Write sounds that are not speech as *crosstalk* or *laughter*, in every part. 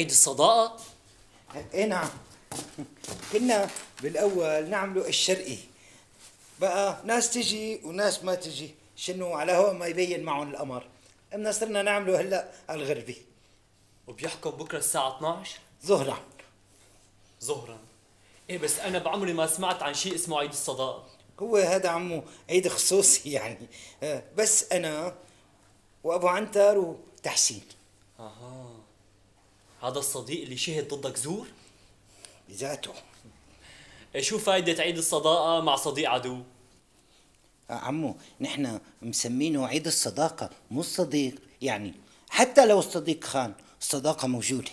عيد الصداقة؟ إيه نعم. كنا بالأول نعمله الشرقي. بقى ناس تجي وناس ما تجي. شنو على هو ما يبين معهم القمر اما صرنا نعمله هلأ على الغربي. وبيحكم بكرة الساعة 12 ظهرا ظهرا إيه بس أنا بعمري ما سمعت عن شيء اسمه عيد الصداقة. هو هذا عمو عيد خصوصي *laughs* يعني. آه، بس أنا وأبو عنتر وتحسين. أها. هذا الصديق اللي شهد ضدك زور؟ بذاته. شو فايدة عيد الصداقة مع صديق عدو؟ آه، عمو نحن مسمينه عيد الصداقة مو الصديق. يعني حتى لو الصديق خان الصداقة موجودة.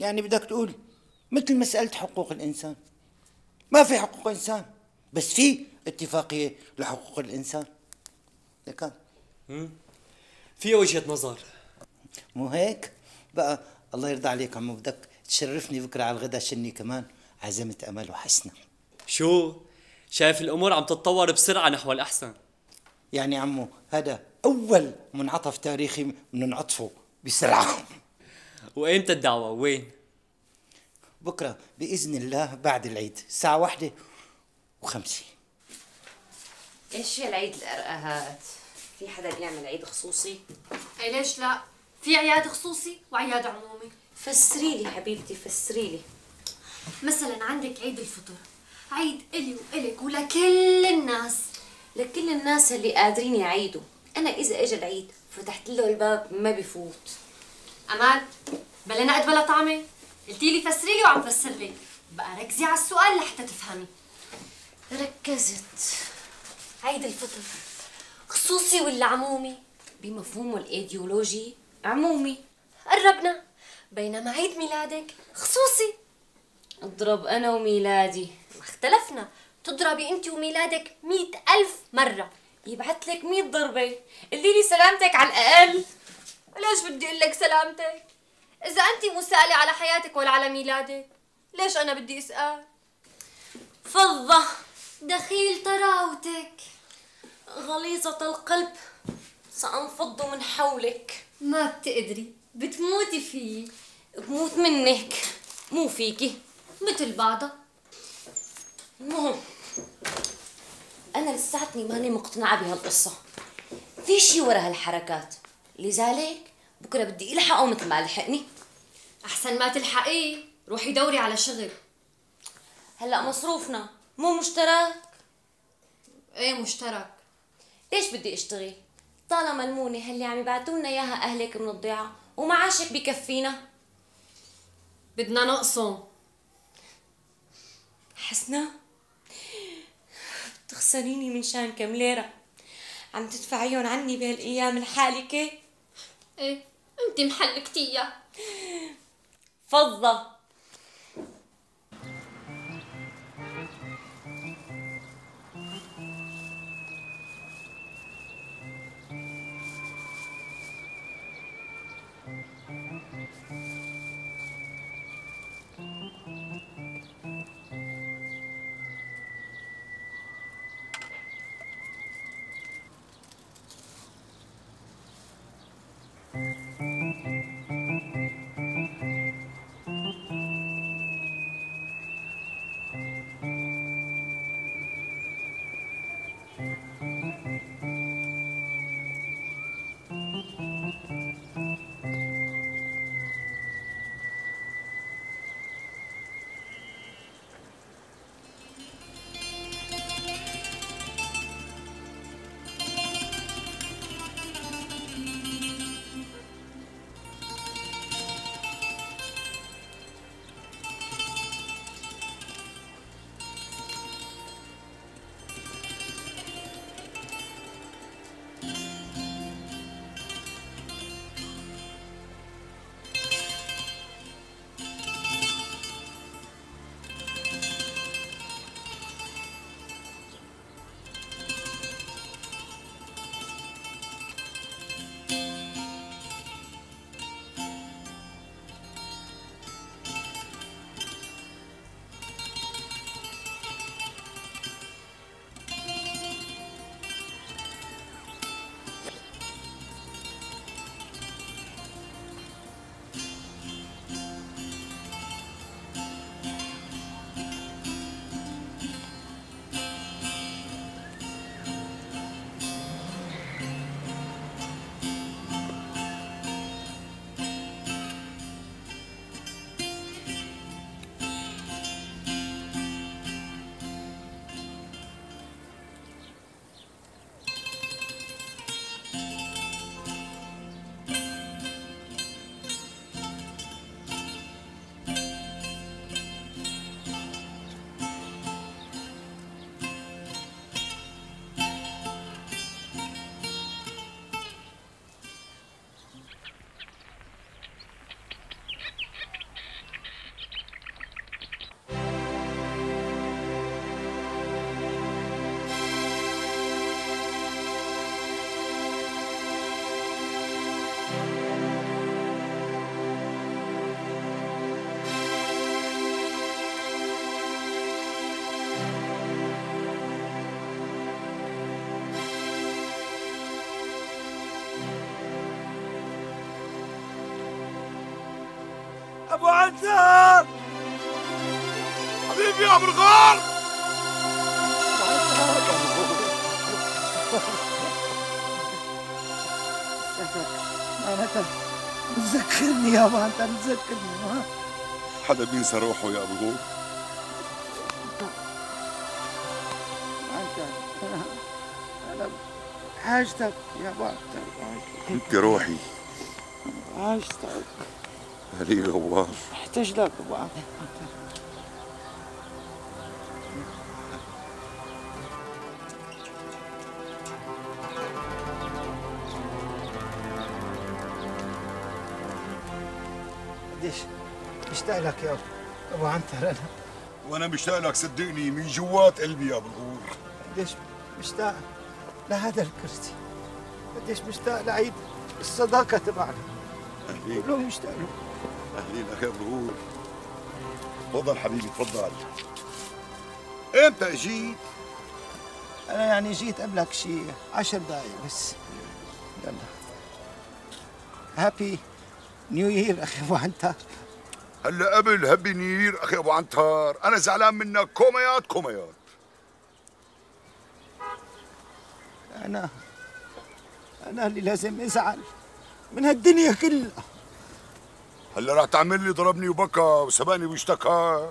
يعني بدك تقول مثل مسألة حقوق الإنسان. ما في حقوق إنسان بس في اتفاقية لحقوق الإنسان. لكن فيها وجهة نظر. مو هيك؟ بقى الله يرضى عليك عمو بدك. تشرفني بكرة على الغدا شني كمان. عزمت أمل وحسنة. شو؟ شايف الأمور عم تتطور بسرعة نحو الأحسن. يعني عمو هذا أول منعطف تاريخي بننعطفه بسرعة. وإمتى الدعوة؟ وين؟ بكرة بإذن الله بعد العيد. الساعة واحدة وخمسة. إيش يا العيد؟ الارقهات في حدا بيعمل عيد خصوصي؟ اي ليش لا؟ في عياد خصوصي وعياد عمومي. فسري لي حبيبتي فسري لي مثلا عندك عيد الفطر. عيد إلي وإلك ولكل الناس. لكل الناس اللي قادرين يعيدوا. أنا إذا اجى العيد فتحت له الباب ما بفوت. أمال بلا نقد بلا طعمة. قلتي لي فسري لي وعم فسر لك بقى ركزي على السؤال لحتى تفهمي. ركزت. عيد الفطر. خصوصي ولا عمومي؟ بمفهومه الإيديولوجي عمومي. قربنا. بينما عيد ميلادك خصوصي. اضرب أنا وميلادي. ما اختلفنا. تضربي أنت وميلادك مئة ألف مرة. يبعت لك 100 ضربة. قولي لي سلامتك على الأقل. ليش بدي أقول لك سلامتك؟ إذا أنت مو سائلة على حياتك ولا على ميلادك ليش أنا بدي أسأل؟ فضة. دخيل طراوتك. غليظة القلب. سأنفض من حولك. ما بتقدري بتموتي فيه بموت منك مو فيكي. مثل بعضها. المهم أنا لساتني ماني مقتنعة بهالقصه في شي ورا هالحركات. لذلك بكرة بدي الحقه مثل ما لحقني أحسن ما تلحقيه روحي دوري على شغل. هلأ مصروفنا مو مشترك إيه مشترك ليش بدي أشتغل؟ طالما المونه اللي عم يبعتوا لنا إياها أهلك من الضيعة ومعاشك بكفينا. بدنا نقصهم حسنا؟ بتخسريني من شان كم ليرة. عم تدفعيهم عني بهالأيام الحالكة. إيه انت محلكتيها. فضة. أبو عنتر. حبيبي يا أبو الغار. معناتها تذكرني يا أبو عنتر تذكرني حدا بينسى روحه يا أبو أنا حاجتك يا أبو عنتر. أنت روحي. حاجتك هلي غوار أحتاج لك ابو عنتر قديش مشتاق لك يا أبو عنتر؟ أنا وأنا مشتاق لك صدقني من جوات قلبي يا ابو الغور قديش مشتاق لهذا الكرسي؟ قديش مشتاق لعيد الصداقة تبعنا؟ كلهم مشتاق له أهلين أخي أبو تفضل حبيبي تفضل. إمتى اجيت؟ أنا يعني جيت قبلك شي عشر دقايق بس. يلا. Happy New Year أخي أبو عنتر. هلأ قبل Happy New Year أخي أبو عنتر أنا زعلان منك. كوميات كوميات. أنا أنا اللي لازم أزعل من هالدنيا كلها. هلا راح تعمل لي ضربني وبكى وسبقني واشتكى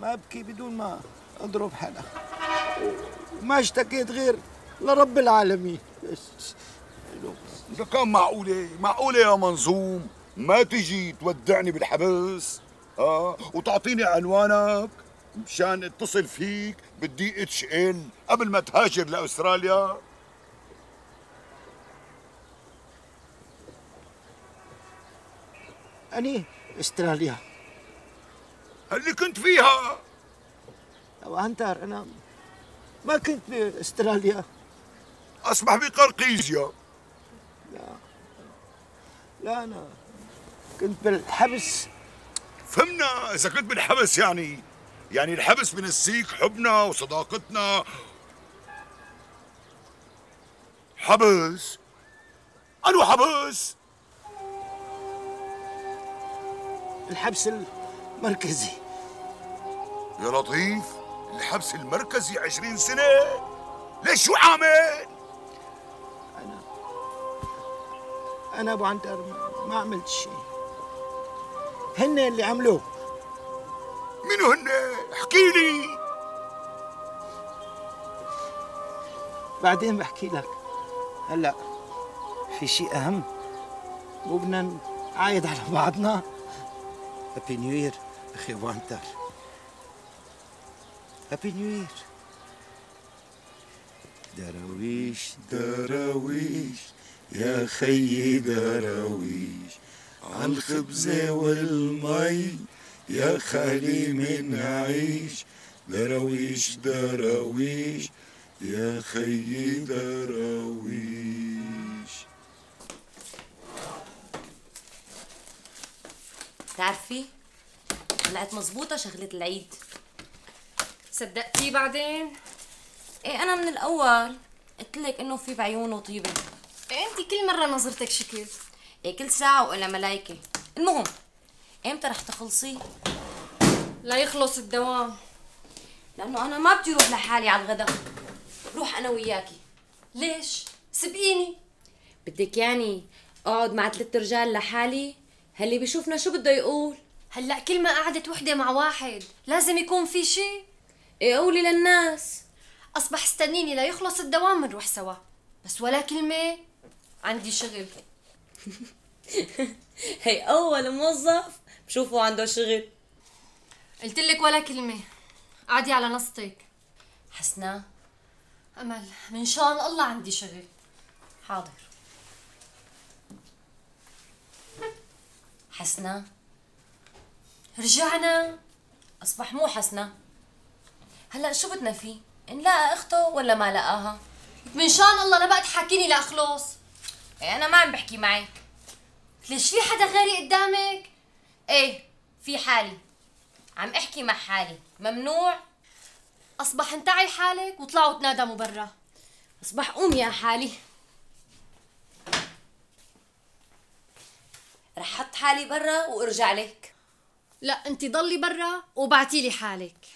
ما أبكي بدون ما أضرب حدا. وما اشتكيت غير لرب العالمين. إذا كان معقولة معقولة يا منظوم؟ ما تجي تودعني بالحبس آه وتعطيني عنوانك مشان اتصل فيك بالدي اتش ال قبل ما تهاجر لأستراليا؟ أني استراليا. اللي كنت فيها. أبو عنتر أنا ما كنت باستراليا أصبح بقرقيزيا لا. أنا كنت بالحبس. فهمنا إذا كنت بالحبس يعني يعني الحبس بنسيك حبنا وصداقتنا. حبس. أنو حبس؟ الحبس المركزي. يا لطيف الحبس المركزي عشرين سنة. ليش شو عامل؟ أنا أبو عنتر ما- ما عملت شيء. هن اللي عملوه. منو هن؟ احكي لي. بعدين بحكي لك. هلا في شيء أهم؟ مو بدنا نعايد على بعضنا. نيو يير أخي أبو عنتر هابي نيو يير دراويش دراويش يا خيي دراويش عالخبزة والمي يا خالي من عيش دراويش دراويش يا خيي دراويش بتعرفي؟ طلعت مزبوطة شغلة العيد. صدقتيه بعدين؟ إيه أنا من الأول قلت لك إنه في بعيونه طيبة إيه انت كل مرة نظرتك شكل إيه كل ساعة وإلا ملايكة. المهم إمتى رح تخلصي؟ لا يخلص الدوام. لأنه أنا ما بدي أروح لحالي على الغداء. روح أنا وياكي. ليش؟ سبقيني. بدك يعني أقعد مع ثلاث رجال لحالي؟ هاللي بيشوفنا شو بده يقول؟ هلأ كل ما قعدت وحدة مع واحد لازم يكون في شيء إيه قولي للناس. أصبح استنيني لا يخلص الدوام بنروح سوا. بس ولا كلمة. عندي شغل. *laughs* هي أول موظف بشوفه عنده شغل. قلت لك ولا كلمة. قعدي على نصتك. حسنا. أمل من شان الله عندي شغل. حاضر. حسنا رجعنا. أصبح مو حسنا هلا شو بدنا فيه؟ نلاقى أخته ولا ما لقاها؟ من شان الله لا بقى تحاكيني لاخلص إيه أنا ما عم بحكي معك. ليش في حدا غيري قدامك؟ إيه في حالي. عم أحكي مع حالي. ممنوع. أصبح انتعي حالك وطلعوا تنادموا برا. أصبح قومي يا حالي. رح حط حالي برا وارجع لك لا انت ضلي برا وبعتي لي حالك.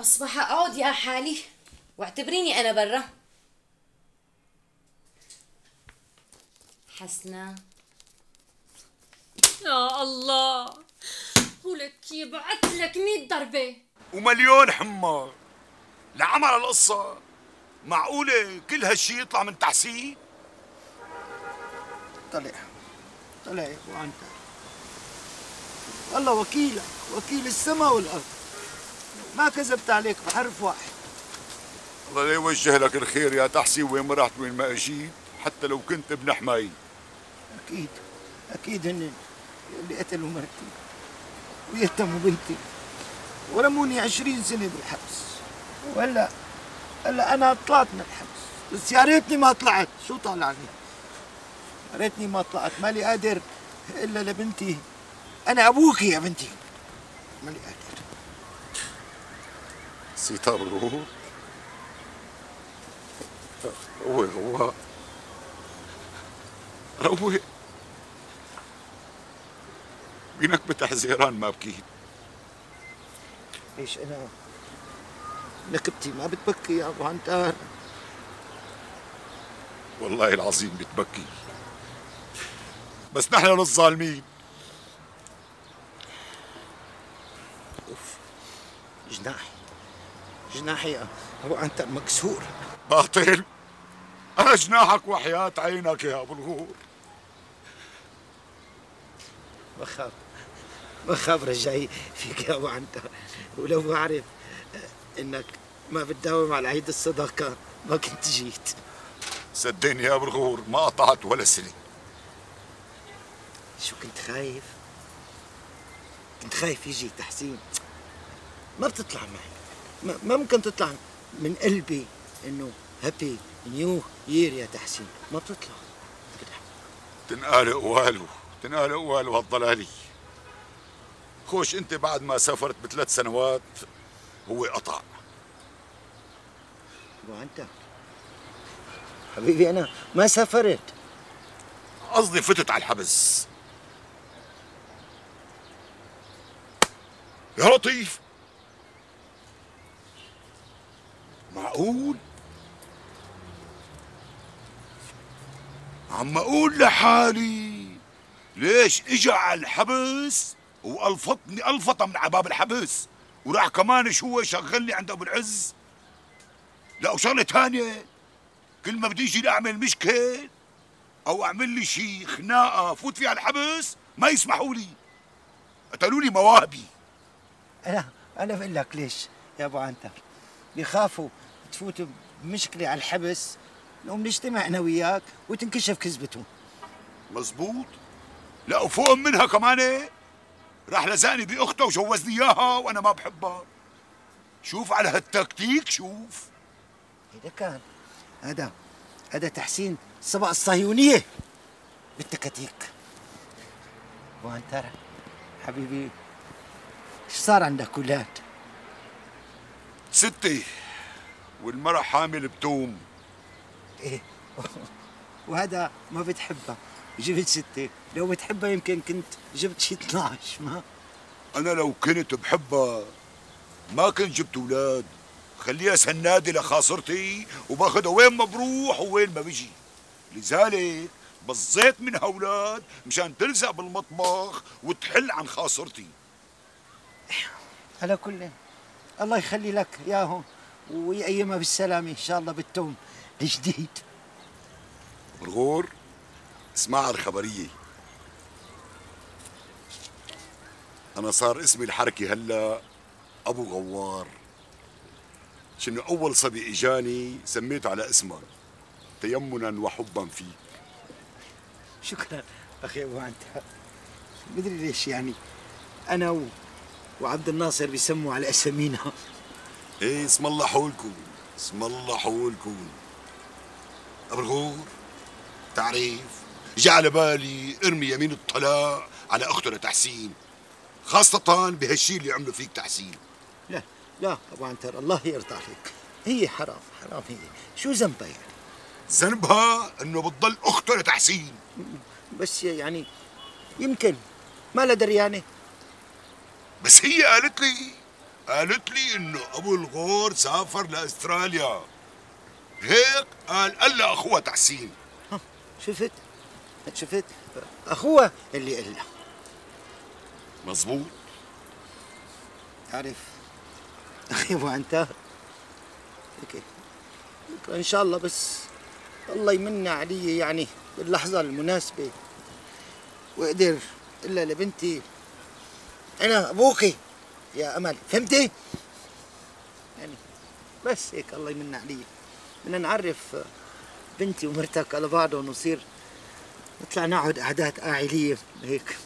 أصبح أقعد يا حالي واعتبريني أنا برا. حسنا. يا الله ولك يبعث لك 100 ضربة. ومليون حمار. لعمل القصة. معقولة كل هالشي يطلع من تحسين؟ طلع. طلع يا أبو عنتر. والله وكيلك وكيل السماء والأرض. ما كذبت عليك بحرف واحد. الله لا يوجه لك الخير يا تحسين وين ما رحت وين ما أجيت حتى لو كنت ابن حماي أكيد أكيد هن اللي قتلوا مرتي ويتموا بنتي. ورموني عشرين سنة بالحبس. وهلأ هلأ أنا طلعت من الحبس. بس يا ريتني ما طلعت. شو طالعني؟ ريتني ما طلعت. مالي قادر إلا لبنتي. أنا أبوك يا بنتي. مالي قادر. ستار روح. روق روق روق بينك بتحزيران ما بكيت. ليش أنا؟ نكبتي ما بتبكي يا أبو عنتر. والله العظيم بتبكي. بس نحن للظالمين جناحي. جناحي يا ابو عنتر مكسور. باطل. أنا جناحك وحياة عينك يا أبو الغور بخاف بخاف رجعي فيك يا أبو عنتر. ولو بعرف إنك ما بتداوم على عيد الصداقة ما كنت جيت. صدقني يا أبو الغور ما قطعت ولا سنة. شو كنت خايف؟ كنت خايف يجي تحسين. ما بتطلع معي. ما, ممكن تطلع من قلبي إنه هابي نيو يير يا تحسين. ما بتطلع. تنقال قواله تنقال قواله هالضلالي. خوش أنت بعد ما سافرت بثلاث سنوات هو قطع. عنتر حبيبي أنا ما سافرت. قصدي فتت على الحبس. يا لطيف. معقول؟ عم أقول لحالي ليش اجى على الحبس وألفطني ألفطة من عباب الحبس؟ وراح كمان شو شغلني عند أبو العز؟ لا وشغلة ثانية كل ما بدي أجي اعمل مشكل أو أعمل لي شي خناقه فوت فيها الحبس ما يسمحوا لي. قتلوا لي مواهبي. أنا أنا بقول لك ليش يا أبو عنتر؟ بيخافوا تفوتوا بمشكلة على الحبس نقوم نجتمع أنا وياك وتنكشف كذبتهم. مزبوط؟ لا وفوق منها كمان راح لزقني بأخته وجوزني إياها وأنا ما بحبها. شوف على هالتكتيك شوف. هيدا كان هذا هذا تحسين الصبا الصهيونية بالتكاتيك أبو عنتر حبيبي إيش صار عندك أولاد؟ ستي والمرة حامل بتوم. إيه. *laughs* وهذا ما بتحبها جبت ستة لو بتحبها يمكن كنت جبت شي 12 ما؟ أنا لو كنت بحبها ما كنت جبت أولاد. خليها سنادة لخاصرتي وباخدها وين ما بروح ووين ما بجي لذلك بزيت منها أولاد مشان تلزق بالمطبخ وتحل عن خاصرتي. على كل الله يخلي لك اياهم ويقيمها بالسلامة إن شاء الله بالتوم الجديد. بالغور اسمع الخبرية. أنا صار اسمي الحركي هلا أبو غوار. شنو أول صبي إجاني سميته على اسمك. تيمنا وحبا فيك. شكرا أخي أبو عنتر مدري ليش يعني أنا و... وعبد الناصر بيسموا على أسامينا. إيه اسم الله حولكم. اسم الله حولكم. أبو الغور تعريف. جاء على بالي إرمي يمين الطلاق على أخته لتحسين. خاصة بهالشي اللي عمله فيك تحسين. لا لا أبو عنتر الله يرضى عليك. هي حرام حرام هي. شو ذنبها يعني؟ ذنبها إنه بتضل أخته لتحسين. بس يعني يمكن ما لها دريانه بس هي قالت لي قالت لي انه أبو الغور سافر لأستراليا. هيك قال قال لاخوها تحسين. شفت؟ شفت؟ أخوها اللي قال لها. مزبوط تعرف أخي أبو عنتار أوكي بكره إن شاء الله بس الله يمن علي يعني باللحظة المناسبة. واقدر إلا لبنتي أنا أبوكي. يا أمل. فهمتي؟ يعني بس هيك الله يمن علي. بدنا نعرف بنتي ومرتك على بعضهم ونصير نطلع نقعد قعدات عائليه هيك.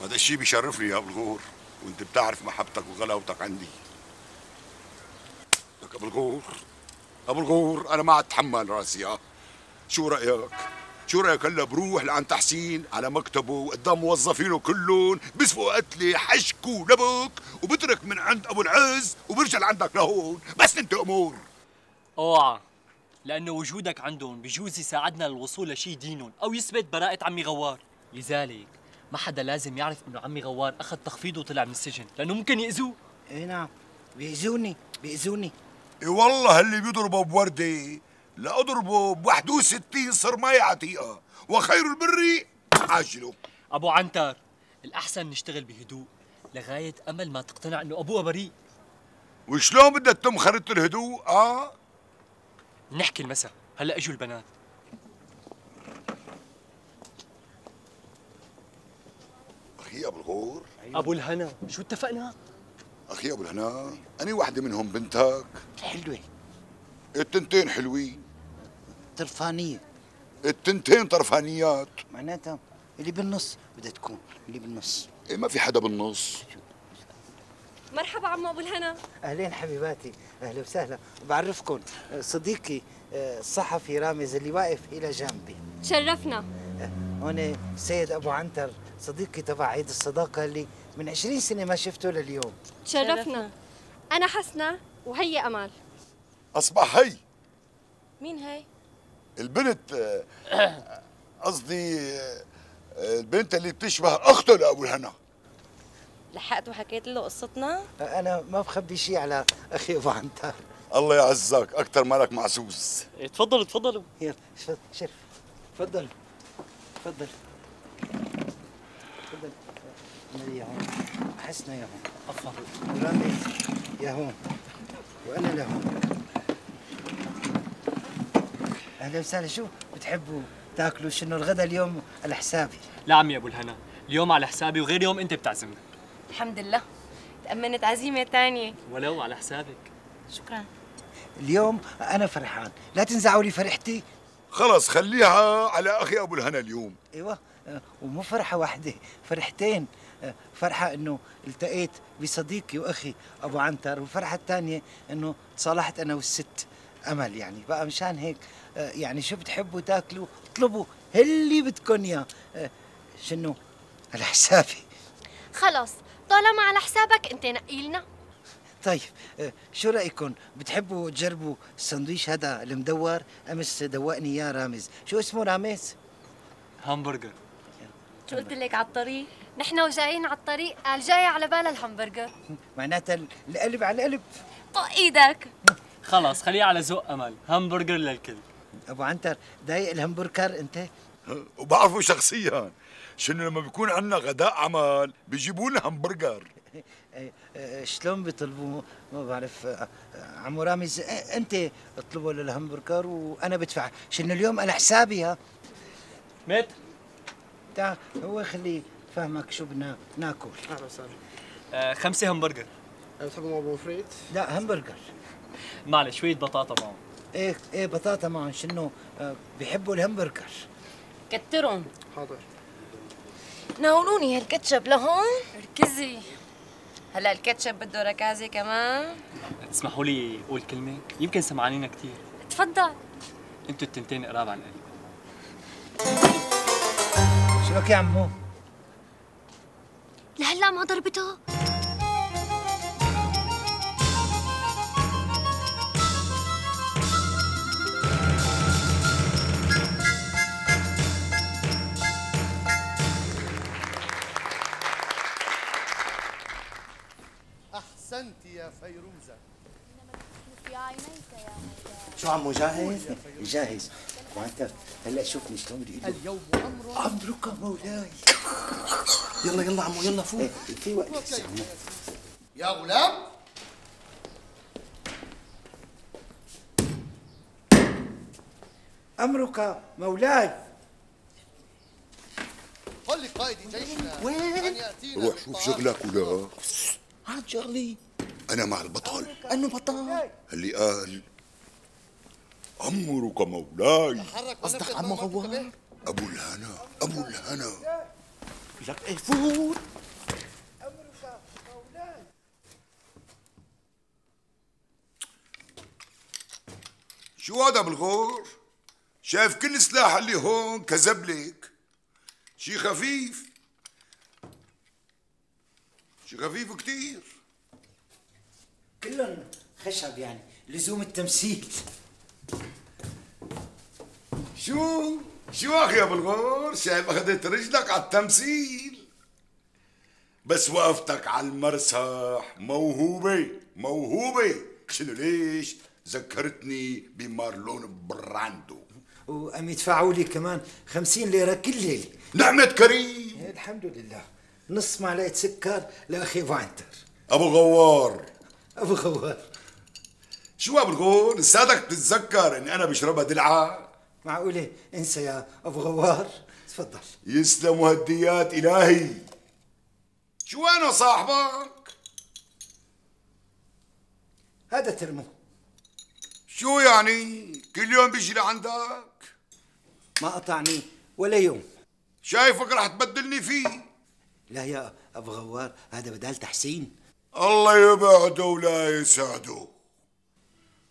هذا الشيء بيشرفني يا أبو الغور وأنت بتعرف محبتك وغلاوتك عندي. لك أبو الغور أبو الغور أنا ما عاد اتحمل راسي ها. شو رأيك؟ شو رايك هلا بروح لعند تحسين على مكتبه قدام موظفينه كلهم. بسفوا قتلي حشك ولبك وبترك من عند أبو العز وبرجع لعندك لهون. بس أنت أمور. أوعى. لأنه وجودك عندهم بجوز يساعدنا للوصول لشي دينهم أو يثبت براءة عمي غوار. لذلك ما حدا لازم يعرف إنه عمي غوار أخذ تخفيض وطلع من السجن. لأنه ممكن يأذوه. اي نعم. بيأذوني بيأذوني. إي والله اللي بيضربه بوردة. لا اضربه ب 61 صرماية عتيقة وخير البر عاجله. أبو عنتر الأحسن نشتغل بهدوء لغاية أمل ما تقتنع إنه ابوها بريء. وشلون بدها تتم خريطة الهدوء آه؟ نحكي المساء. هلا إجوا البنات. أخي أبو الغور. أبو الهنا شو اتفقنا؟ أخي أبو الهنا أني وحده منهم بنتك. حلوة. التنتين حلوين. طرفانية. التنتين طرفانيات. معناتها اللي بالنص بدها تكون اللي بالنص. إيه ما في حدا بالنص. مرحبا عمو أبو الهنا. أهلين حبيباتي أهلا وسهلا. بعرفكم صديقي آه، الصحفي رامز اللي واقف إلى جنبي. تشرفنا. آه، هون السيد أبو عنتر صديقي تبع عيد الصداقة اللي من 20 سنة ما شفته لليوم. تشرفنا. أنا حسنة وهي أمال. أصبح هي. مين هاي؟ البنت آه، قصدي آه، البنت اللي بتشبه أخته لأبو الهنا. لحقت وحكيت له قصتنا؟ أنا ما بخبي شيء على أخي أبو عنتر. الله يعزك أكثر مالك معسوس إيه، تفضلوا تفضلوا يلا شرف تفضل تفضل. تفضل. يا هون. حسنا يا هون. عفوا ورامز يا هون. وأنا لهون أهلا وسهلا شو بتحبوا تاكلوا؟ شنو الغدا اليوم على حسابي؟ لا عمي أبو الهنا اليوم على حسابي وغير يوم أنت بتعزمنا الحمد لله. تأمنت عزيمة تانية. ولو على حسابك. شكرا. اليوم أنا فرحان. لا تنزعوا لي فرحتي. خلص خليها على أخي أبو الهنا اليوم. أيوه آه، ومو فرحة واحدة فرحتين. فرحة إنه التقيت بصديقي وأخي أبو عنتر والفرحه الثانية إنه تصالحت أنا والست. أمل يعني. بقى مشان هيك آه، يعني شو بتحبوا تاكلوا؟ اطلبوا اللي بدكم اياه شنو؟ على حسابي. خلص طالما على حسابك انت نقي لنا طيب آه، شو رايكم بتحبوا تجربوا السندويش هذا المدور امس دوقني اياه رامز؟ شو اسمه رامز؟ همبرجر. شو قلت لك على الطريق؟ نحن وجايين على الطريق قال جاي على بالها الهمبرجر. معناتها القلب على القلب طق إيدك. *laughs* خلص خليها على ذوق امل همبرجر للكل. أبو عنتر ضايق الهمبرجر أنت؟ وبعرفه شخصيا. شنو لما بيكون عندنا غداء عمل بيجيبوا لنا همبرجر. *laughs* آه، آه، شلون بيطلبوا؟ ما بعرف. آه، آه، عمو رامز آه، أنت اطلبوا للهمبرجر وأنا بدفع. شنو اليوم؟ على حسابي ها؟ مات تعال هو خليه فهمك شو بدنا ناكل. أهلا وسهلا. آه خمسة همبرجر. بتحبوا pommes frites؟ لا همبرجر. معلش شوية بطاطا معهم. إيه إيه بطاطا معهم شنو؟ آه، بيحبوا الهمبرجر كترهم. حاضر. ناولوني هالكاتشب لهون. ركزي هلا الكاتشب بده ركازه كمان. تسمحوا لي أقول كلمة؟ يمكن سمعانينا كثير تفضل. أنتوا التنتين قراب على القلب شو لك يا عمو؟ لهلا ما ضربته. شو عمو جاهز؟ جاهز. وانت هلا شوفني شلون بدي أقول اليوم أمر امرك مولاي. يلا يلا عمو يلا فوق. إيه، في وقت. عمو يا غلام. أمرك مولاي. قل لقائد جيشنا وين؟ روح شوف شغلك ولا؟ عاد شغلي أنا مع البطل. أنه بطل. اللي قال امرك مولاي. قصدك ونفذ عمو غوار؟ أبو الهنا أبو الهنا. لك إيه فوت. شو هذا بالغور؟ شايف كل سلاح اللي هون كذب لك. شي خفيف. شي خفيف كتير. كلهم خشب يعني لزوم التمثيل. شو؟ شو أخي يا بالغور شايف أخذت رجلك على التمثيل. بس وقفتك على المرسح. موهوبة موهوبة. شنو ليش؟ ذكرتني بمارلون براندو. وقام يدفعوا لي كمان خمسين ليرة كل ليلة. نعمة كريم. الحمد لله. نص معلقة سكر لأخي أبو عنتر أبو غوار أبو غوار شو أبو الغور لساتك بتتذكر إني أنا بشربها دلعة. معقولة؟ انسى يا أبو غوار تفضل. يسلم هديات إلهي. شو وينه صاحبك؟ هذا ترمو. شو يعني؟ كل يوم بيجي لعندك ما قطعني ولا يوم. شايفك رح تبدلني فيه. لا يا أبو غوار هذا بدال تحسين. الله يبعده ولا يسعده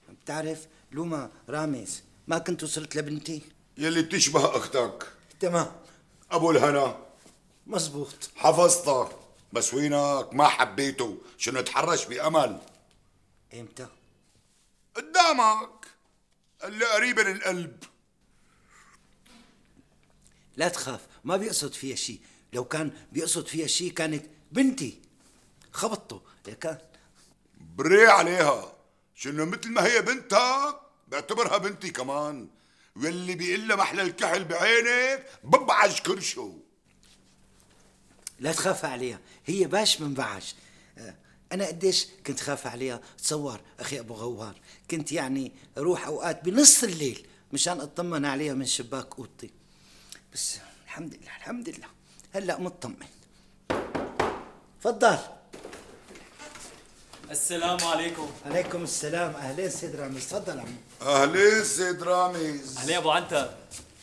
بتعرف لوما رامز ما كنت وصلت لبنتي؟ يلي بتشبه أختك. تمام. أبو الهنا. مزبوط. حفظتك بس وينك؟ ما حبيته. شنو تحرش بأمل؟ إمتى؟ قدامك. اللي قريبة للقلب. لا تخاف ما بيقصد فيها شيء لو كان بيقصد فيها شيء كانت بنتي. خبطته. كان بري عليها. شنو مثل ما هي بنتك بعتبرها بنتي كمان. واللي بيقول لها محلى الكحل بعينك ببعج كرشه. لا تخاف عليها هي باش من بعش. آه، أنا قديش كنت خاف عليها؟ تصور أخي أبو غوار كنت يعني روح أوقات بنص الليل مشان أطمن عليها من شباك أوضتي. بس الحمد لله الحمد لله. هلأ مطمن. تفضل. السلام عليكم. عليكم السلام. أهلين سيد رامز. تفضل عمو أهلين سيد رامز. أهلا يا أبو عنتر.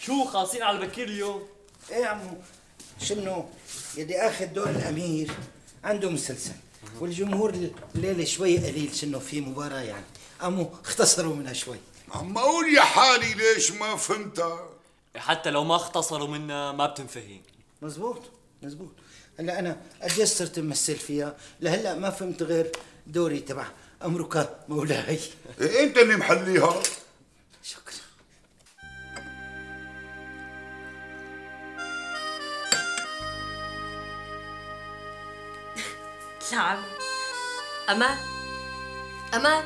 شو خالصين على البكير اليوم؟ إيه عمو شنو؟ يلي اخذ دور الأمير عنده مسلسل والجمهور الليلة شوي قليل شنو في مباراة يعني. قاموا اختصروا منها شوي. عم أقول يا حالي ليش ما فهمتها؟ حتى لو ما اختصروا منا ما بتنفهم مزبوط مزبوط. هلا أنا قد صرت ممثل فيها لهلا ما فهمت غير دوري تبع امرك مولاي. إيه أنت اللي محليها. شكرا. لعب أمان. أمان.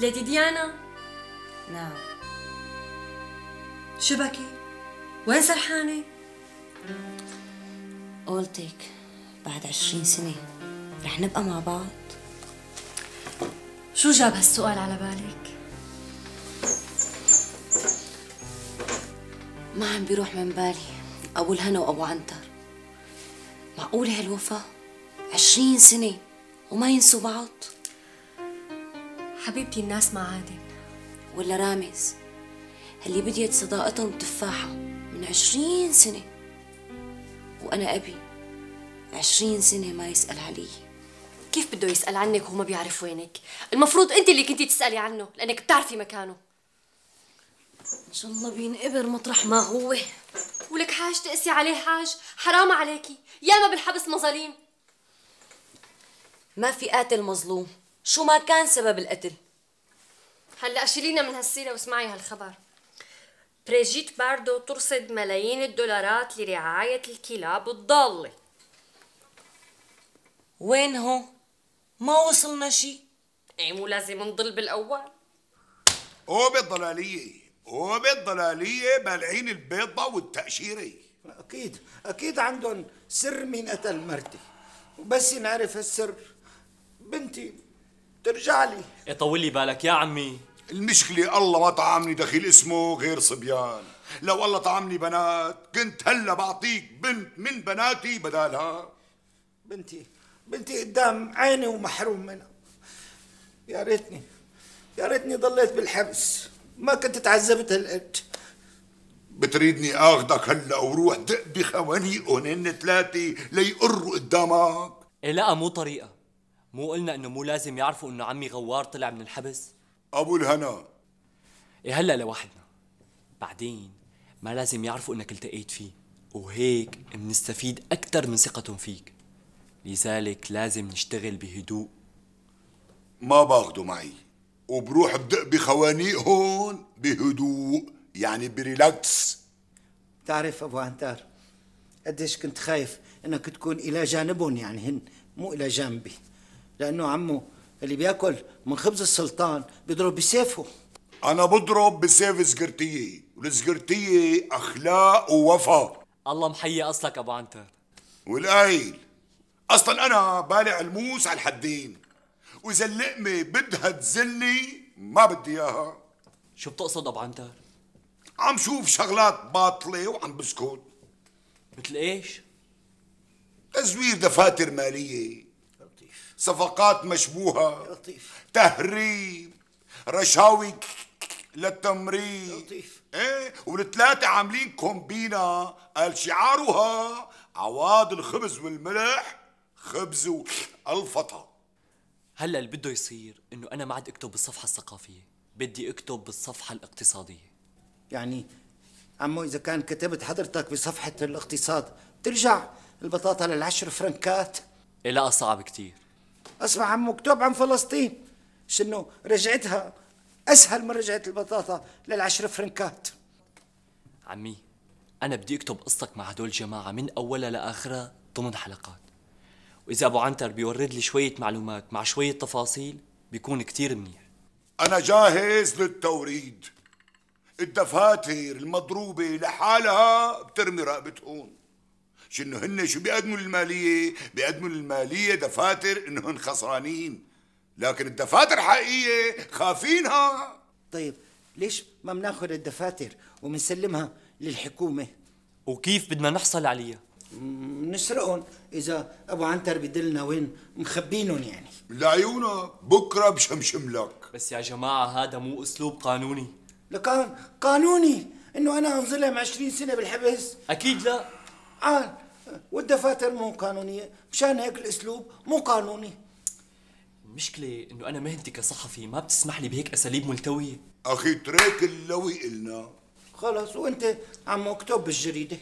ليدي ديانا نعم. شو بكي؟ وين سرحانة؟ قولتك بعد عشرين سنة. رح نبقى مع بعض. شو جاب هالسؤال على بالك؟ ما عم بيروح من بالي. أبو الهنا وأبو عنتر. معقولة هالوفاة؟ عشرين سنة وما ينسوا بعض؟ حبيبتي الناس معادن ولا رامز؟ اللي بديت صداقتهم تفاحة من عشرين سنة. وأنا أبي عشرين سنة ما يسأل علي. كيف بده يسأل عنك وهو ما بيعرف وينك؟ المفروض أنت اللي كنتي تسألي عنه لأنك بتعرفي مكانه. إن شاء الله بينقبر مطرح ما هو. ولك حاج تقسي عليه حاج. حرام عليكي. ياما بالحبس مظاليم. ما في قاتل مظلوم. شو ما كان سبب القتل. هلا شيلينا من هالسيرة واسمعي هالخبر. بريجيت باردو ترصد ملايين الدولارات لرعاية الكلاب الضالة. وين هو؟ ما وصلنا شي إيه مو لازم نضل بالأول. وبالضلالية وبالضلالية بالعين البيضة والتأشيرة. أكيد أكيد عندهم سر مين قتل مرتي وبس نعرف السر بنتي ترجع لي. إيه طول لي بالك يا عمي. المشكلة الله ما طعمني دخيل اسمه غير صبيان. لو الله طعمني بنات كنت هلا بعطيك بنت من بناتي بدالها. بنتي بنتي قدام عيني ومحروم منها. يا ريتني يا ريتني ضليت بالحبس. ما كنت تعذبت هالقد. بتريدني اخذك هلا وروح دق بخوانيقهم هن ثلاثة ليقروا قدامك. إيه لا مو طريقة. مو قلنا إنه مو لازم يعرفوا إنه عمي غوار طلع من الحبس. أبو الهنا. إيه هلا لوحدنا. بعدين ما لازم يعرفوا إنك التقيت فيه. وهيك بنستفيد أكثر من ثقتهم فيك. لذلك لازم نشتغل بهدوء. ما باخده معي. وبروح بدق بخوانيقهم بهدوء يعني بريلاكس. تعرف أبو عنتار قديش كنت خايف إنك تكون إلى جانبهم يعني هن مو إلى جانبي لأنه عمو اللي بيأكل من خبز السلطان بيضرب بسيفه أنا بضرب بسيف سكرتية والسكرتية أخلاق ووفا الله محيي أصلك أبو عنتر والقايل أصلا أنا بالع الموس على الحدين. وإذا اللقمه بدها تزلني ما بدي إياها. شو بتقصد أبو عنتر؟ عم شوف شغلات باطلة وعم بسكت. مثل إيش؟ تزوير دفاتر مالية. لطيف. صفقات مشبوهة. لطيف. تهريب. رشاوي للتمريض. لطيف. إيه؟ والثلاثة عاملين كومبينا. قال شعارها عواد الخبز والملح. خبز الفطا هلا اللي بده يصير إنه أنا ما عاد أكتب بالصفحة الثقافية بدي أكتب بالصفحة الاقتصادية. يعني عمو إذا كان كتبت حضرتك بصفحة الاقتصاد ترجع البطاطا للعشر فرنكات؟ إيه لا صعب كتير. اسمع عمو مكتوب عن فلسطين. شنو؟ رجعتها أسهل من رجعه البطاطا للعشر فرنكات. عمي أنا بدي أكتب قصتك مع هدول الجماعة من أولها لآخرها ضمن حلقات. وإذا أبو عنتر بيورد لي شوية معلومات مع شوية تفاصيل بيكون كتير منيح. أنا جاهز للتوريد. الدفاتر المضروبة لحالها بترمي رقبتهم. شنو هن؟ شو بيقدموا للمالية؟ بيقدموا للمالية دفاتر انهم خسرانين. لكن الدفاتر حقيقية خافينها. طيب ليش ما بناخذ الدفاتر وبنسلمها للحكومة؟ وكيف بدنا نحصل عليها؟ بنسرقهم إذا أبو عنتر بدلنا وين؟ مخبينهم يعني. لعيونك بكرة بشمشم لك. بس يا جماعة هذا مو أسلوب قانوني. لكان قانوني؟ إنه أنا انظلم 20 سنة بالحبس. أكيد لا. عال والدفاتر مو قانونية. مشان هيك الأسلوب مو قانوني. المشكلة إنه أنا مهنتي كصحفي ما بتسمح لي بهيك أساليب ملتوية. أخي تريك اللوي إلنا. خلص وأنت عم اكتب بالجريدة.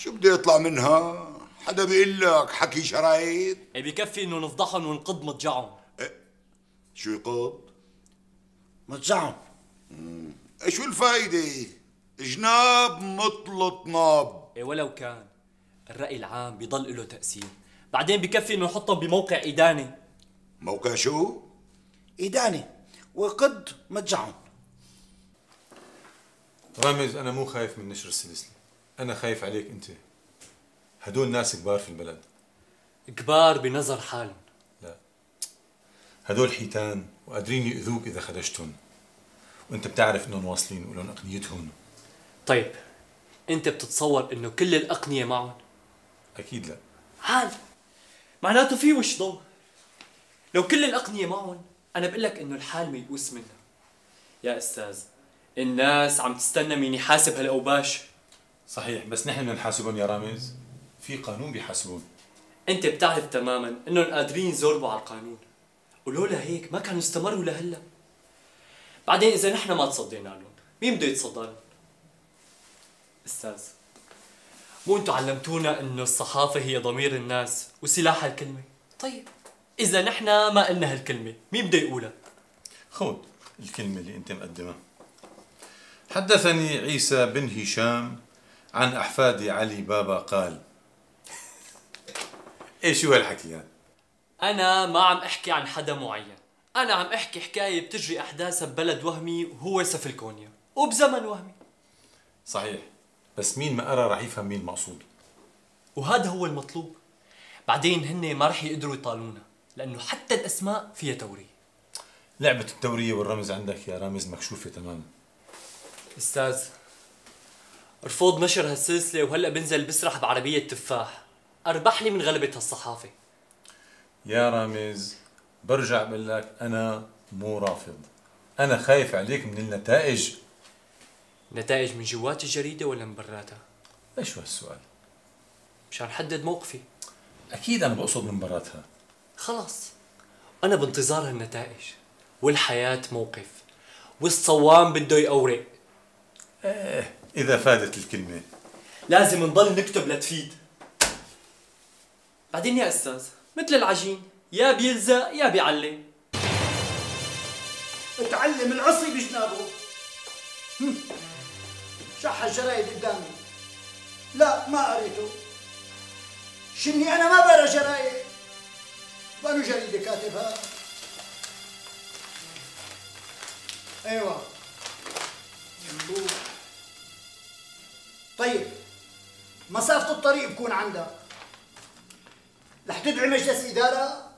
شو بده يطلع منها؟ حدا بيقول لك حكي شرايط؟ إيه بكفي إنه نفضحهم ونقض مضجعهم. شو يقض؟ مضجعهم. إيه شو الفايدة؟ جناب مثل طناب إيه ولو كان الرأي العام بيضل له تأثير. بعدين بكفي إنه نحطهم بموقع إدانة. موقع شو؟ إدانة. وقد مضجعهم. رامز أنا مو خايف من نشر السلسلة. أنا خايف عليك أنت. هدول ناس كبار في البلد. كبار بنظر حالهم. لا. هدول حيتان وقادرين يؤذوك إذا خدشتهم وأنت بتعرف إنهم واصلين ولهم أقنيتهم. طيب أنت بتتصور إنه كل الأقنية معهم؟ أكيد لا. عال معناته في وش ضوء لو كل الأقنية معهم أنا بقول لك إنه الحال ميؤوس منها. يا أستاذ الناس عم تستنى مين يحاسب هالأوباش. صحيح بس نحن بدنا نحاسبهم يا رامز. في قانون بيحاسبون. أنت بتعرف تماما إنهم قادرين يزوربوا على القانون. ولولا هيك ما كانوا استمروا لهلا. بعدين إذا نحن ما تصدينا لهم مين بده يتصدى لهم؟ أستاذ مو أنتوا علمتونا إنه الصحافة هي ضمير الناس وسلاح الكلمة طيب إذا نحن ما قلنا هالكلمة مين بده يقولها؟ خذ الكلمة اللي أنت مقدمها. حدثني عيسى بن هشام عن أحفاد علي بابا قال إيه شو هالحكي يعني؟ أنا ما عم أحكي عن حدا معين. أنا عم أحكي حكاية بتجري أحداثها ببلد وهمي وهو سفلكونيا وبزمن وهمي. صحيح بس مين ما قرا رح يفهم مين المقصود. وهذا هو المطلوب. بعدين هن ما رح يقدروا يطالونا لأنه حتى الأسماء فيها توريه لعبة التورية والرمز عندك يا رامز مكشوفة تماما. أستاذ رفض نشر هالسلسلة وهلأ بنزل بسرح بعربية تفاح. اربح لي من غلبة هالصحافة. يا رامز برجع بقول لك أنا مو رافض. أنا خايف عليك من النتائج. نتائج من جوات الجريدة ولا من براتها ليش هالسؤال؟ مشان حدد موقفي. أكيد أنا بقصد من براتها. خلاص. أنا بانتظار هالنتائج. والحياة موقف. والصوام بده يقورق إيه. إذا فادت الكلمة. لازم نضل نكتب لتفيد. بعدين يا أستاذ مثل العجين يا بيلزق يا بيعلم تعلم العصي بجنابه. هم. شح الجرايد قدامي. لا ما قريته شني أنا ما بقرا جرايد. بانو جريده كاتبها. أيوه. ينبوع طيب مسافة الطريق بكون عندك رح تدعي مجلس إدارة؟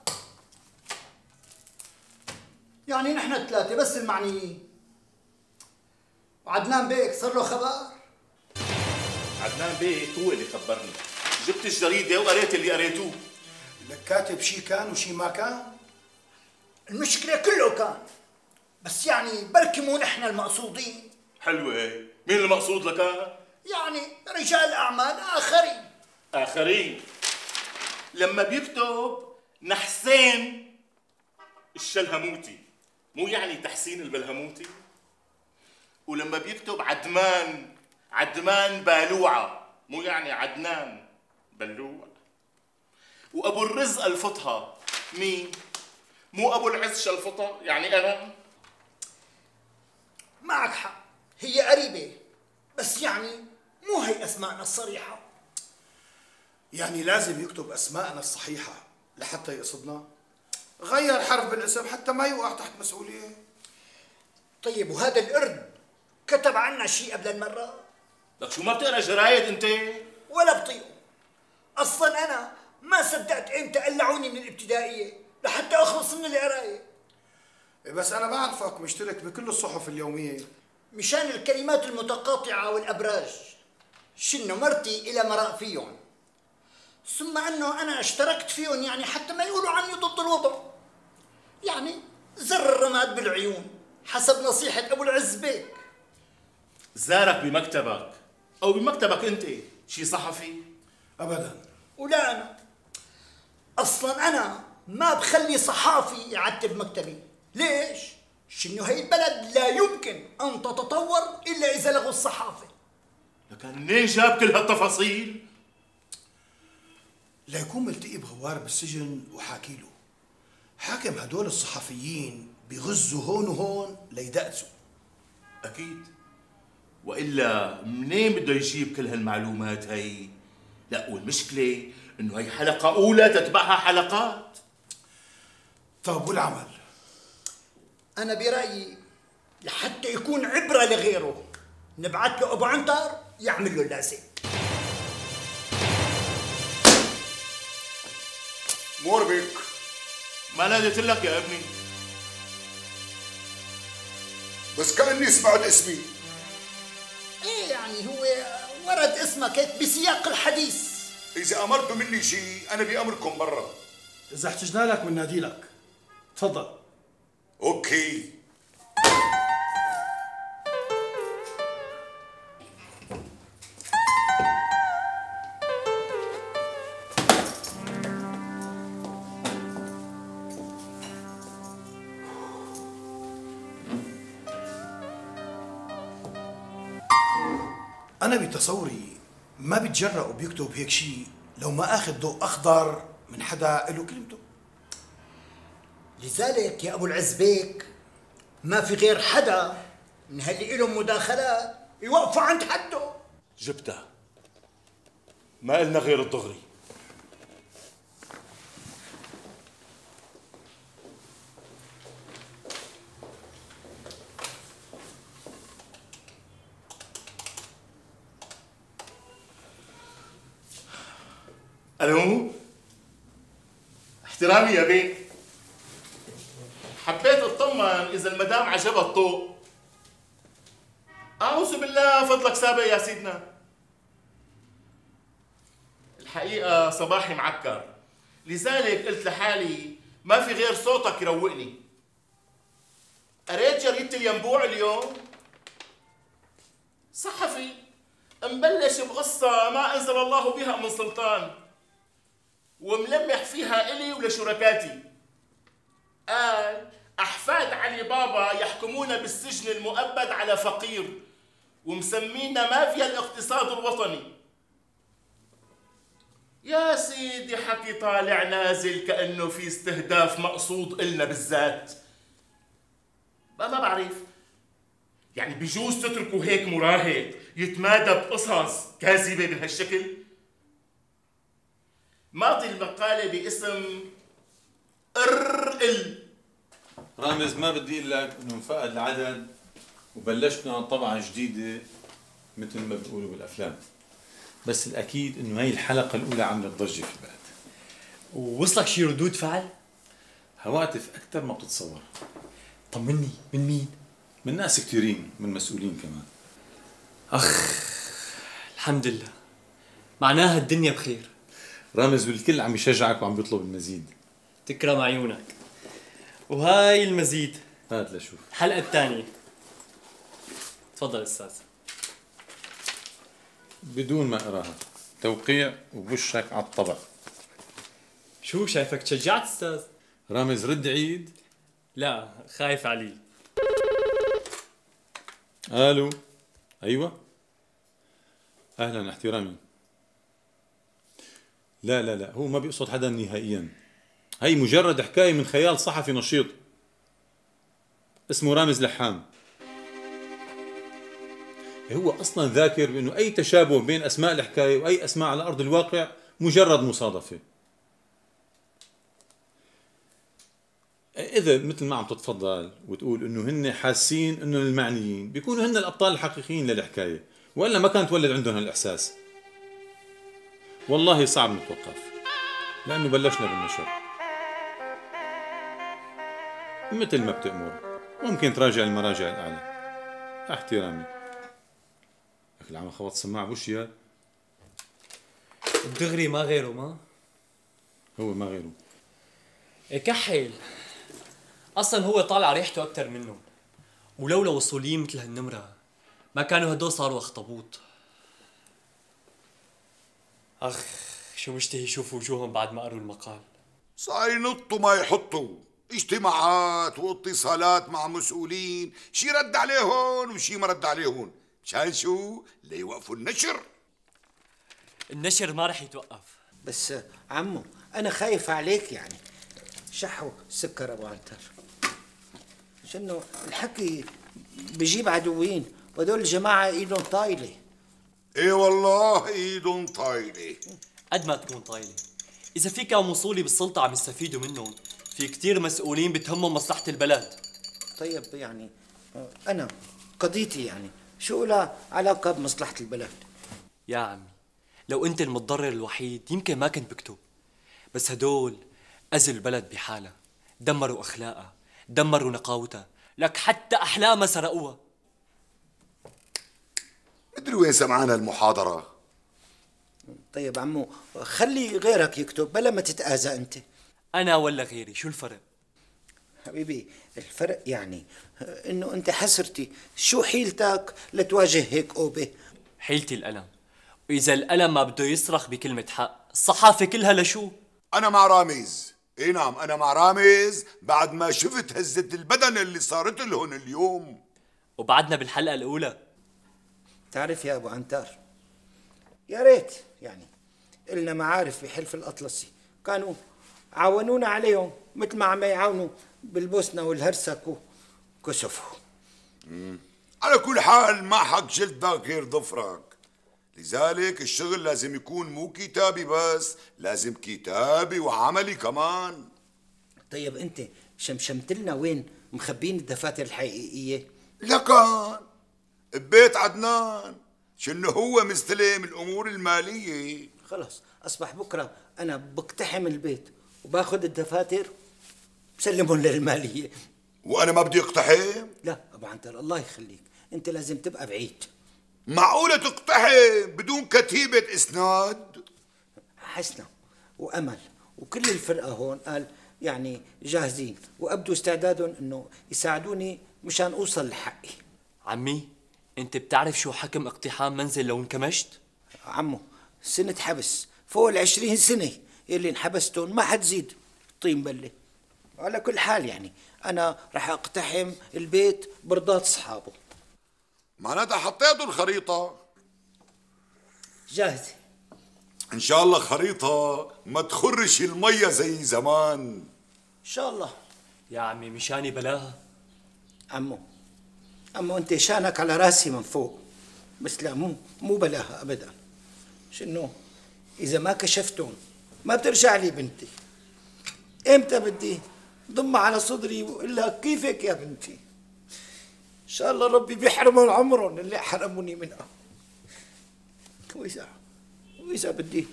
يعني نحن ثلاثة بس المعنيين وعدنان بيك صار له خبر؟ عدنان بيك هو اللي خبرني. جبت الجريدة وقريت اللي قريتوه. لك كاتب شي كان وشي ما كان؟ المشكلة كله كان. بس يعني بلكي مو نحن المقصودين. حلوة. مين المقصود لك؟ يعني رجال أعمال آخرين. آخرين. لما بيكتب نحسين الشلهموتي. مو يعني تحسين البلهموتي؟ ولما بيكتب عدمان عدمان بالوعة مو يعني عدنان بلوع وأبو الرزق الفطها مين؟ مو أبو العز شلفطة يعني أنا؟ معك حق. هي قريبة بس يعني مو هي أسماءنا الصريحة. يعني لازم يكتب أسماءنا الصحيحة لحتى يقصدنا. غير حرف بالاسم حتى ما يوقع تحت مسؤولية. طيب وهذا القرد كتب عنا شيء قبل المرة؟ لك شو ما بتقرا جرايد أنت؟ ولا بطيقه أصلا أنا ما صدقت إمتى قلعوني من الابتدائية لحتى أخلص من القراية. إيه بس أنا بعرفك مشترك بكل الصحف اليومية. مشان الكلمات المتقاطعة والأبراج. شنو مرتي إلى مراء فيهم. ثم أنه أنا اشتركت فيهم يعني حتى ما يقولوا عني ضد الوضع. يعني زر الرماد بالعيون حسب نصيحة أبو العز بيك. زارك بمكتبك أو بمكتبك أنت شي صحفي؟ أبدا. ولا أنا. أصلا أنا ما بخلي صحافي يعتب مكتبي. ليش؟ شنو هي البلد لا يمكن أن تتطور إلا إذا لغوا الصحافة. لكن منين جاب كل هالتفاصيل؟ ليكون ملتقي بغوار بالسجن وحاكي له. حاكم هدول الصحفيين بيغزوا هون وهون ليدقسوا أكيد. وإلا منين بده يجيب كل هالمعلومات هي؟ لا والمشكلة إنه هي حلقة أولى تتبعها حلقات. طب والعمل؟ أنا برأيي لحتى يكون عبرة لغيره نبعث له أبو عنتر يعمل له اللازم مور بك ما ناديت لك يا ابني. بس كأني سمعت اسمي؟ إيه يعني هو ورد اسمك هيك بسياق الحديث. إذا أمرتوا مني شيء أنا بأمركم برا. إذا احتجنا لك بننادي لك. تفضل. أوكي. أنا بتصوري ما بيتجرأ وبيكتب هيك شيء لو ما أخذ ضوء أخضر من حدا له كلمته. لذلك يا أبو العز بيك ما في غير حدا من هاللي إلهم مداخلات يوقفوا عند حده. جبتها. ما قلنا غير الدغري. ألو؟ احترامي يا بيه حبيت أطمن إذا المدام عجبها الطوق. أعوذ بالله فضلك سابق يا سيدنا. الحقيقة صباحي معكر. لذلك قلت لحالي ما في غير صوتك يروقني. قريت جريدة الينبوع اليوم؟ صحفي مبلش بقصة ما أنزل الله بها من سلطان؟ وملمح فيها إلي ولشركاتي قال أحفاد علي بابا يحكمون بالسجن المؤبد على فقير ومسمينا مافيا الاقتصاد الوطني. يا سيدي حكي طالع نازل كأنه في استهداف مقصود إلنا بالذات. ما ما بعرف. يعني بجوز تتركوا هيك مراهق يتمادى بقصص كاذبة بهالشكل ماضي المقالة باسم ال رامز ما بدي أقول لك إنه انفقد العدد وبلشنا طبعة جديدة مثل ما بيقولوا بالأفلام. بس الأكيد إنه هي الحلقة الأولى عملت ضجة في البلد ووصلك شي ردود فعل؟ هواتف أكثر ما بتتصور. طمني من مين؟ من ناس كثيرين من مسؤولين كمان. أخ الحمد لله. معناها الدنيا بخير. رامز والكل عم يشجعك وعم بيطلب المزيد. تكرم عيونك. وهاي المزيد. هات لشوف. الحلقة الثانية. تفضل أستاذ. بدون ما أقرأها. توقيع ووشك على الطبق. شو شايفك؟ تشجعت أستاذ؟ رامز رد عيد. لا خايف علي. ألو. أيوه. أهلا احترامي. لا لا لا هو ما بيقصد حدا نهائيا. هي مجرد حكاية من خيال صحفي نشيط. اسمه رامز لحام. هو أصلا ذاكر بأنه أي تشابه بين أسماء الحكاية وأي أسماء على أرض الواقع مجرد مصادفة. إذا مثل ما عم تتفضل وتقول إنه هن حاسين إنه المعنيين بيكونوا هن الأبطال الحقيقيين للحكاية وإلا ما كان تولد عندهم هالإحساس. والله صعب نتوقف. لأنه بلشنا بالنشر مثل ما بتأمر ممكن تراجع المراجع الأعلى. احترامي. لك العم خبط سماعه بوشي هاد الدغري ما غيره ما؟ هو ما غيره. كحل. أصلا هو طالع ريحته أكثر منهم. ولولا وصولين مثل هالنمرة ما كانوا هدول صاروا أخطبوط. أخ شو مشتهي يشوفوا وجوههم بعد ما قروا المقال؟ صار ينطوا ما يحطوا. اجتماعات واتصالات مع مسؤولين شي رد عليهم وشي ما رد عليهم مشان شو؟ ليوقفوا النشر. النشر ما رح يتوقف. بس عمو أنا خايف عليك يعني. شحوا سكر أبو عنتر. شنو الحكي؟ بجيب عدوين. وهدول الجماعة إيدهم طايلة. إيه والله ايدهم طايله قد ما تكون طايله إذا في كم وصولي بالسلطة عم يستفيدوا منهم. في كتير مسؤولين بتهمهم مصلحة البلد. طيب يعني أنا قضيتي يعني شو لها علاقة بمصلحة البلد؟ يا عمي لو أنت المتضرر الوحيد يمكن ما كنت بكتب. بس هدول أذوا البلد بحالها. دمروا أخلاقها دمروا نقاوتها. لك حتى أحلامها سرقوها. مدري وين سمعانا المحاضرة؟ طيب عمو خلي غيرك يكتب بلا ما تتآذى أنت. أنا ولا غيري شو الفرق؟ حبيبي الفرق يعني إنه أنت حسرتي شو حيلتك لتواجه هيك أوبة؟ حيلتي الألم. وإذا الألم ما بده يصرخ بكلمة حق الصحافة كلها لشو؟ أنا مع رامز إي نعم أنا مع رامز بعد ما شفت هزة البدن اللي صارت لهم اليوم. وبعدنا بالحلقة الأولى. تعرف يا أبو عنتار يا ريت يعني. إلنا معارف بحلف الأطلسي. كانوا عاونونا عليهم مثل ما عم يعاونوا بالبوسنة والهرسك وكسفو على كل حال ما حق جلد غير ظفرك. لذلك الشغل لازم يكون مو كتابي بس لازم كتابي وعملي كمان. طيب أنت شمشمت لنا وين مخبين الدفاتر الحقيقية؟ لكان ببيت عدنان شنو هو مستلم الأمور المالية؟ خلاص أصبح بكرة أنا بقتحم البيت وباخذ الدفاتر بسلمهم للمالية. وأنا ما بدي أقتحم؟ لا أبو عنتر الله يخليك. أنت لازم تبقى بعيد. معقولة تقتحم بدون كتيبة إسناد؟ حسنا وأمل. وكل الفرقة هون قال يعني جاهزين. وابدوا استعدادهم إنه يساعدوني مشان أوصل لحقي. عمي انت بتعرف شو حكم اقتحام منزل لو انكمشت؟ عمو سنة حبس. فوق العشرين سنة يلي انحبستون ما حتزيد طين بلة. على كل حال يعني أنا رح أقتحم البيت برضات أصحابه. معناتها حطيتوا الخريطة؟ جاهزة إن شاء الله خريطة ما تخرش المية زي زمان. إن شاء الله. يا عمي مشاني بلاها عمو. عمو أنت شأنك على رأسي من فوق بس لا مو مو بلاها أبدا. شنو؟ إذا ما كشفتون ما بترجع لي بنتي. إمتى بدي؟ ضمها على صدري وأقول لها كيفك يا بنتي؟ إن شاء الله ربي بيحرمهم عمرهم اللي حرموني منها وإذا وإذا بدي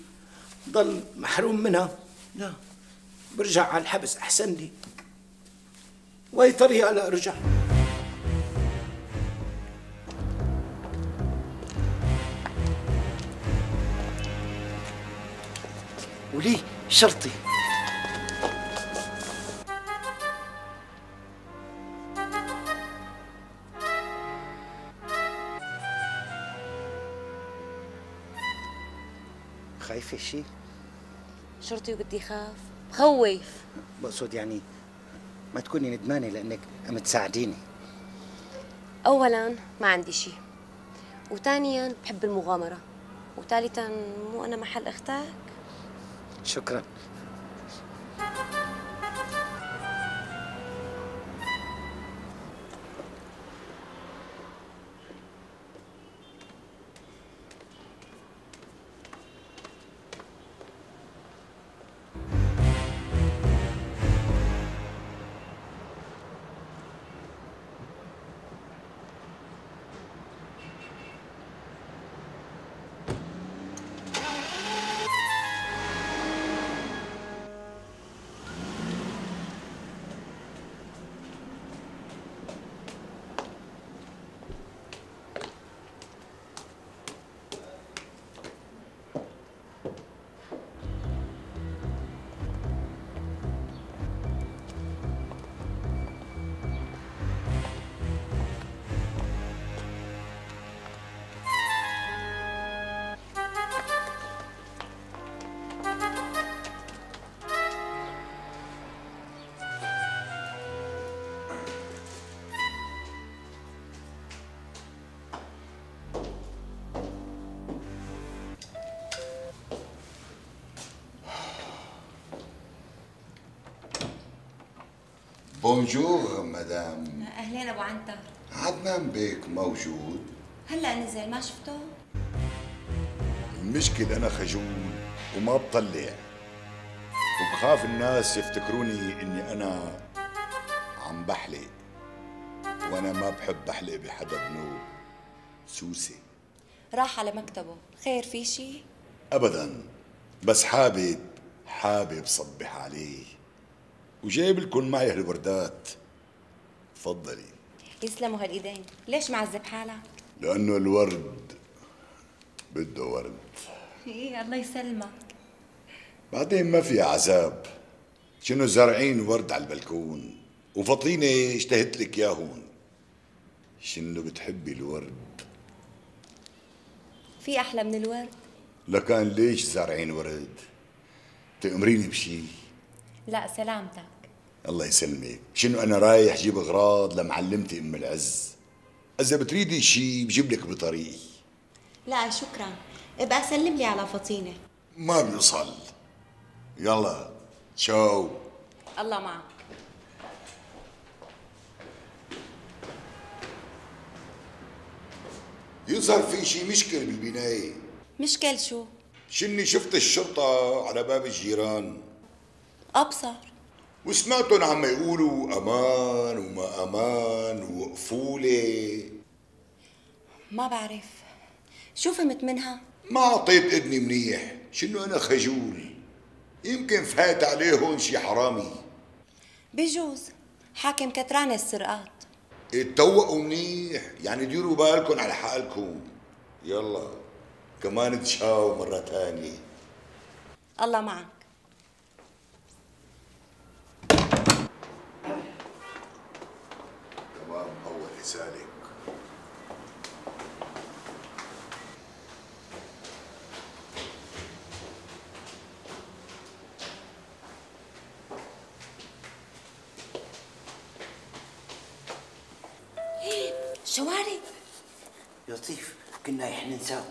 ضل محروم منها لا برجع على الحبس أحسن لي. وأي طريقة لا أرجع. ولي شرطي. خايفة شيء؟ شرطي وبدي خاف. بخوف بقصد يعني ما تكوني ندمانة لأنك عم تساعديني. اولا ما عندي شيء وثانيا بحب المغامرة. وثالثا مو أنا محل أختك شكرا. بونجور مدام. أهلين أبو عنتر. عدنان بيك موجود. هلأ نزل ما شفته؟ المشكلة أنا خجول وما بطلع. وبخاف الناس يفتكروني إني أنا عم بحلق. وأنا ما بحب بحلق بحدا بنوب سوسة. راح على مكتبه. خير في شي؟ أبدا. بس حابب حابب صبح عليه. وجايب لكم معي هالوردات. تفضلي. يسلموا هالإيدين. ليش معذب حالك؟ لأنه الورد بده ورد. إيه الله يسلمك. بعدين ما في عذاب. شنو زارعين ورد على البلكون. وفطينة اشتهت لك ياهون شنو بتحبي الورد؟ في أحلى من الورد؟ لكان ليش زارعين ورد؟ تأمريني بشي. لا سلامتك. الله يسلمك. شنو أنا رايح جيب أغراض لمعلمتي أم العز؟ إذا بتريدي شي بجيب لك بطريقي لا شكرا. ابقى سلم لي على فطينة. ما بيوصل. يلا تشاو الله معك. يظهر في شي مشكل بالبناية. مشكل شو؟ شني شفت الشرطة على باب الجيران. أبصر. وسمعتهم عم يقولوا أمان وما أمان وقفولة ما بعرف. شو فهمت منها؟ ما اعطيت إذني منيح. شنو أنا خجول؟ يمكن فات عليهم شي حرامي. بجوز. حاكم كتران السرقات. اتوقوا منيح. يعني ديروا بالكم على حالكم. يلا. كمان تشاو مرة تانية. الله معك. لسانك. شوارب لطيف كنا إحنا نساوي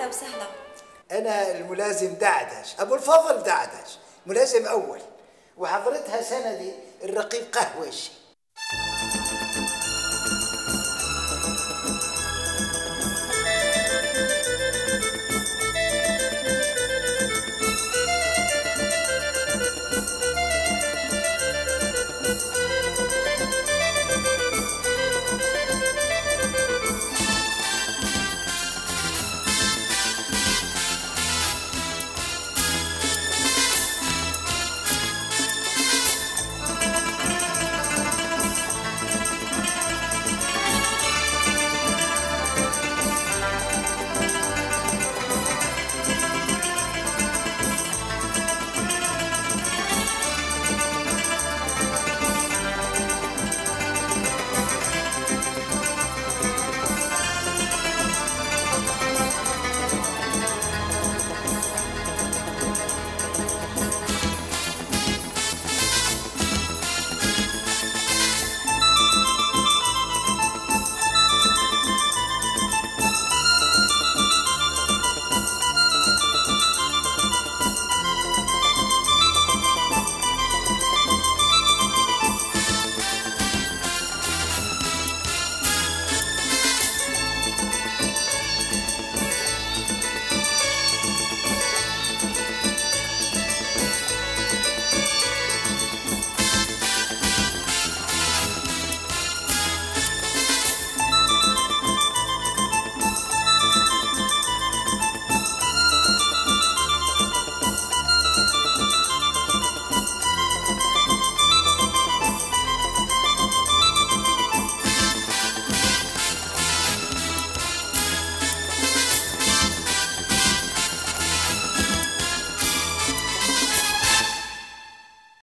أهلا وسهلا. أنا الملازم دعدش أبو الفضل دعدش ملازم أول. وحضرتها سندي الرقيب قهوش